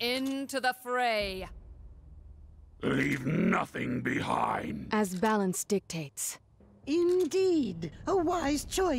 Into the fray. Leave nothing behind. As balance dictates. Indeed, a wise choice.